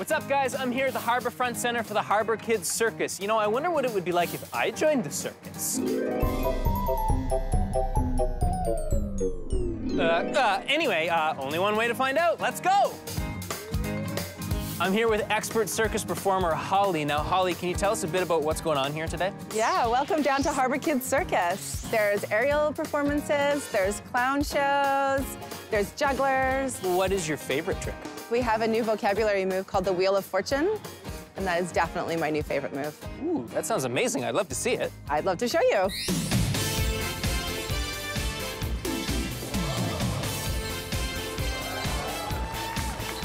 What's up, guys? I'm here at the Harbourfront Centre for the Harbor Kids Circus. You know, I wonder what it would be like if I joined the circus. Uh, uh, anyway, uh, only one way to find out. Let's go! I'm here with expert circus performer Holly. Now, Holly, can you tell us a bit about what's going on here today? Yeah, welcome down to Harbor Kids Circus. There's aerial performances, there's clown shows, there's jugglers. What is your favorite trick? We have a new vocabulary move called the Wheel of Fortune, and that is definitely my new favorite move. Ooh, that sounds amazing. I'd love to see it. I'd love to show you.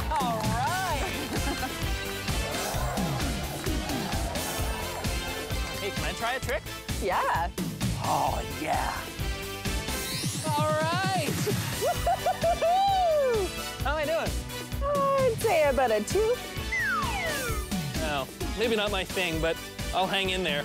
All right. hey, can I try a trick? Yeah. I'd about a two. No, maybe not my thing, but I'll hang in there.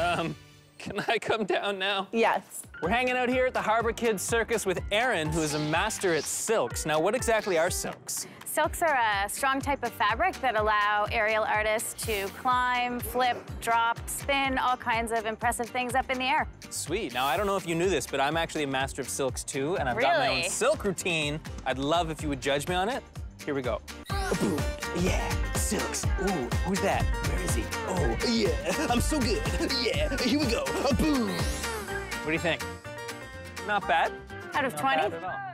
Um, can I come down now? Yes. We're hanging out here at the Harbor Kids Circus with Erin, who is a master at silks. Now, what exactly are silks? Silks are a strong type of fabric that allow aerial artists to climb, flip, drop, spin, all kinds of impressive things up in the air. Sweet. Now, I don't know if you knew this, but I'm actually a master of silks too, and I've got my own silk routine. I'd love if you would judge me on it. Here we go. Boom. Yeah, silks. Ooh, who's that? Where is he? Oh, yeah, I'm so good. Yeah, here we go. Boom. What do you think? Not bad. Out of Not 20?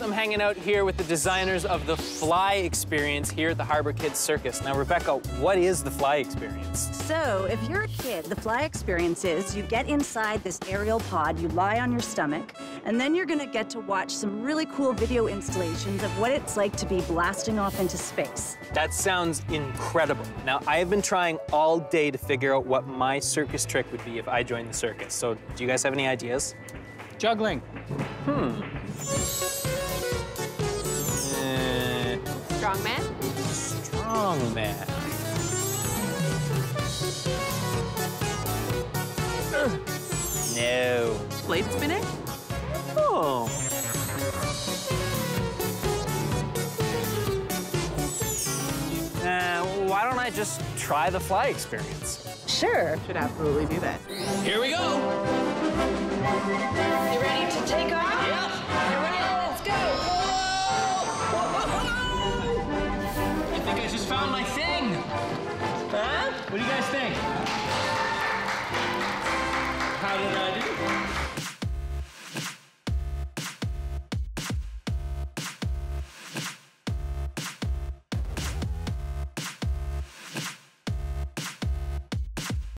I'm hanging out here with the designers of the Fly Experience here at the Harbor Kids Circus. Now, Rebecca, what is the Fly Experience? So, if you're a kid, the fly experience is you get inside this aerial pod, you lie on your stomach, and then you're gonna get to watch some really cool video installations of what it's like to be blasting off into space. That sounds incredible. Now, I have been trying all day to figure out what my circus trick would be if I joined the circus. So, do you guys have any ideas? Juggling. Hmm. Strong man? strong man. No. Blade spinning? Oh. Uh, why don't I just try the fly experience? Sure. Should absolutely do that. Just found my thing. Huh? What do you guys think?